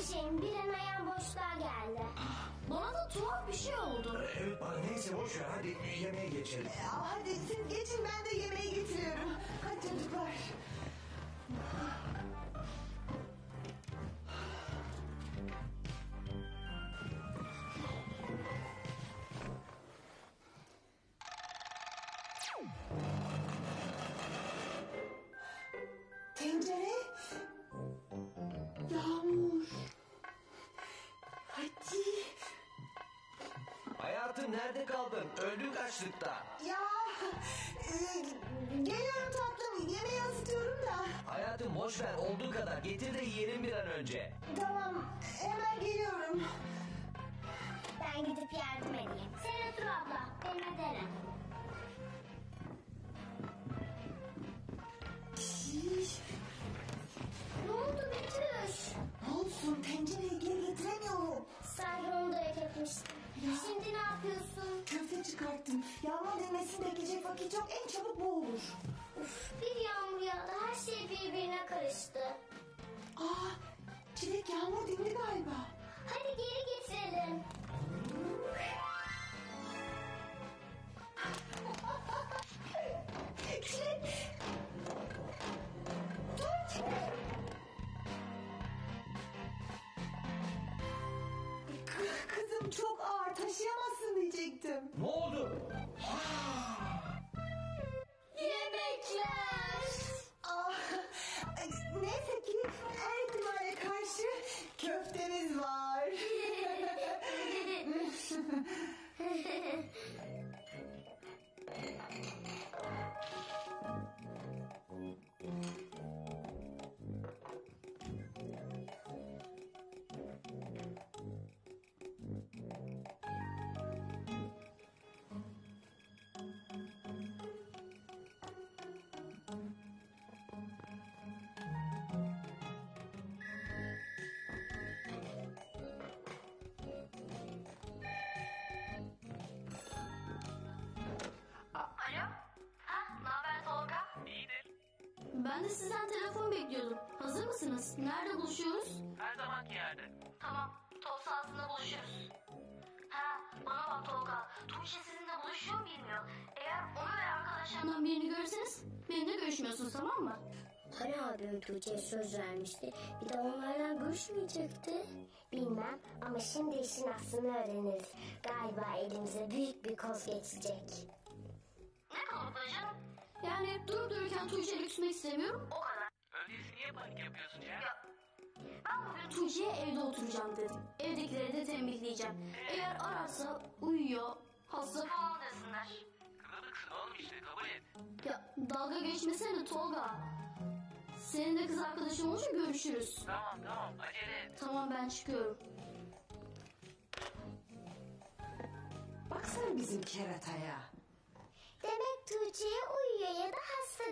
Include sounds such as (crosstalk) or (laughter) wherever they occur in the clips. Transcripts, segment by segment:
bir an ayağım boşluğa geldi. Bana da tuhaf bir şey oldu. Evet bana neyse boş ver hadi yemeğe geçelim. Aa, hadi siz geçin ben de yemeği getiriyorum. Hadi çocuklar. Kaldın? Öldün kaçlıkta. Ya e, geliyorum tatlım yemeği ısıtıyorum da. Hayatım boş ver olduğu kadar getir de yiyelim bir an önce. Tamam hemen geliyorum. Ben gidip yardım edeyim. Sen otur abla. Ben ederim. Değmesini bekleyecek vakit yok en çabuk bu olur. Uf, bir yağmur yağdı. Her şey birbirine karıştı. Aa çilek yağmur dindi galiba. Hadi geri getirelim. Ben de sizden telefon bekliyordum. Hazır mısınız? Nerede buluşuyoruz? Her zamanki yerde. Tamam, top sahasında buluşuyoruz. Ha, bana bak Tolga. Tuğçe sizinle buluşuyor mu bilmiyor. Eğer onu ve arkadaşlarından birini görürseniz benimle görüşmüyorsunuz tamam mı? Hani abim Tuğçe'ye söz vermişti. Bir de onlardan görüşmeyecekti. Bilmem ama şimdi işin aslını öğreniriz. Galiba elimize büyük bir koz geçecek. Ne kalıplı canım? Yani durup dururken Tuğçe'yle küsmek istemiyorum. O kadar. Öyleyse niye panik yapıyorsun Cem? Ya, ben bugün Tuğçe'ye evde oturacağım dedim. Evdekileri de tembihleyeceğim. Eğer ararsa uyuyor, hasta falan desinler. Kılıbıksın oğlum işte kabul et. Ya dalga geçmesene Tolga. Senin de kız arkadaşın olunca görüşürüz. Tamam tamam acele et. Tamam ben çıkıyorum. Baksana bizim kerataya. Demek Tuğçe'ye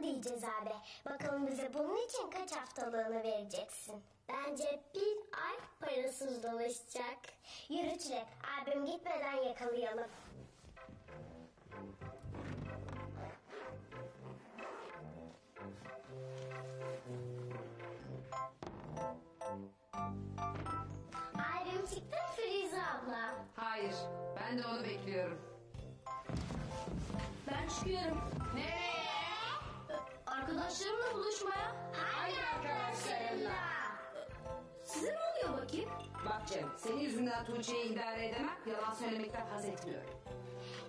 diyeceğiz abi. Bakalım bize bunun için kaç haftalığını vereceksin. Bence bir ay parasız dolaşacak. Yürü Çilek, abim gitmeden yakalayalım. Abim çıktı mı Firuze abla? Hayır, ben de onu bekliyorum. Ben çıkıyorum. Nereye? Arkadaşlarımla buluşmaya. Haydi arkadaşlarımla. Size ne oluyor bakayım? Bak Cem, senin yüzünden Tuğçe'yi idare edemem, yalan söylemekten haz etmiyorum.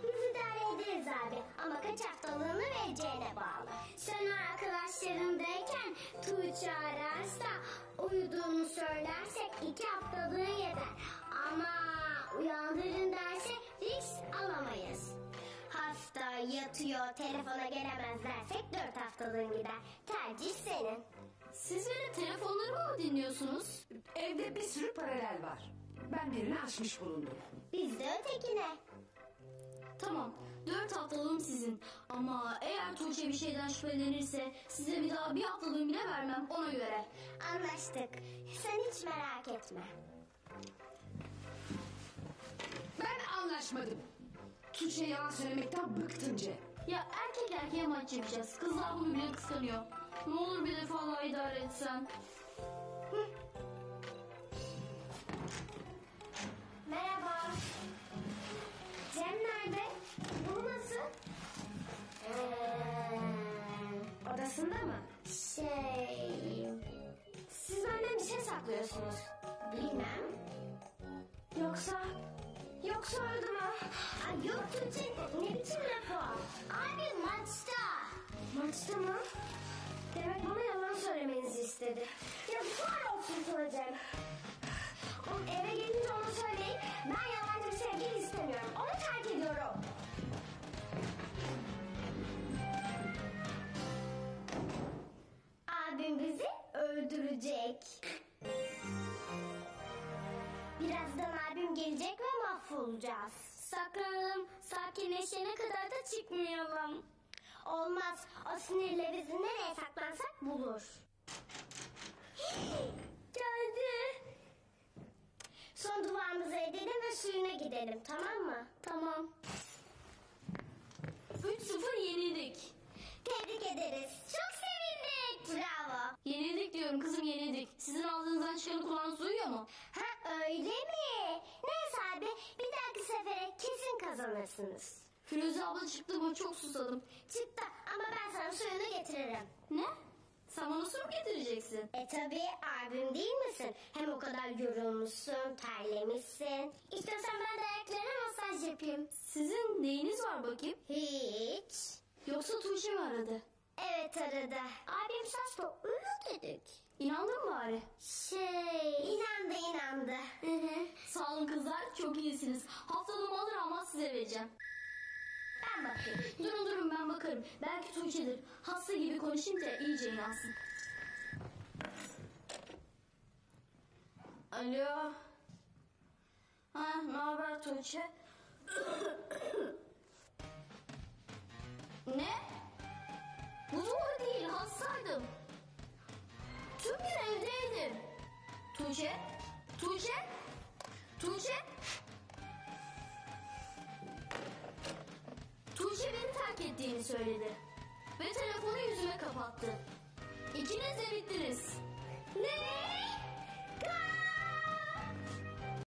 Biz idare ederiz abi ama kaç haftalığını vereceğine bağlı. Sen arkadaşlarındayken Tuğçe ararsa uyuduğunu söylersek iki haftalığın yeter. Ama uyandırın dersek risk alamayız. Hasta yatıyor telefona gelemez dersek dört haftalığın gider. Tercih senin. Siz benim telefonlarımı mı dinliyorsunuz? Evde bir sürü paralel var. Ben birini açmış bulundum. Biz de ötekine. Tamam. Dört haftalığım sizin. Ama eğer Tuğçe bir şeyden şüphelenirse size bir daha bir haftalığım bile vermem ona göre. Anlaştık. Sen hiç merak etme. Ben anlaşmadım. Tuğçe'ye yalan söylemekten bıktım Cem. Ya erkek erkeğe maç yapacağız. Kızlar bunu bile kıskanıyor. Ne olur bir defa daha idare etsen. Merhaba. Cem nerede? Bunu nasıl? Ee, odasında mı? Şey... Siz benden bir şey saklıyorsunuz. Bilmem. Yoksa Yoksa öldü mü? Ay yok Tuğçe. Ne biçim laf o? Abi maçta. Maçta mı? Demek bana yalan söylemenizi istedi. Yazıklar olsun Tuğçe. O eve gelince onu söyleyin. Ben yalancı bir sevgili istemiyorum. Onu terk ediyorum. Mahvolacağız. Saklanalım. Sakinleşene kadar da çıkmayalım. Olmaz. O sinirle bizi nereye saklansak bulur. (gasps) Geldi. Son duamızı edelim ve suyuna gidelim tamam mı? Tamam. 3-0 yenildik. Tebrik ederiz. Çok sevindik. Bravo. Yenildik diyorum kızım yenildik. Sizin ağzınızdan çıkanı kulağınız duyuyor mu? Ha öyle mi? Neyse abi bir dahaki sefere kesin kazanırsınız. Firuze abla çıktı mı çok susadım. Çıktı ama ben sana suyunu getiririm. Ne? Sen bana su mu getireceksin? E tabi abim değil misin? Hem o kadar yorulmuşsun, terlemişsin. İstiyorsan ben de ayaklarına masaj yapayım. Sizin neyiniz var bakayım? Hiç. Yoksa Tuğçe mi aradı? Evet aradı. Abim saçma uyu dedik. İnandın mı bari? Şey inandı inandı. Sağ olun kızlar çok iyisiniz. Haftalığımı alır almaz size vereceğim. Ben bakayım. Durun durun ben bakarım. Belki Tuğçe'dir. Hasta gibi konuşunca iyice inansın. Alo. Ha, ne haber Tuğçe? ne? Bu doğru değil, hastaydım. Tüm gün evdeydim. Tuğçe? Tuğçe? Tuğçe? Tuğçe beni terk ettiğini söyledi. Ve telefonu yüzüme kapattı. İkiniz de bittiniz. Ne?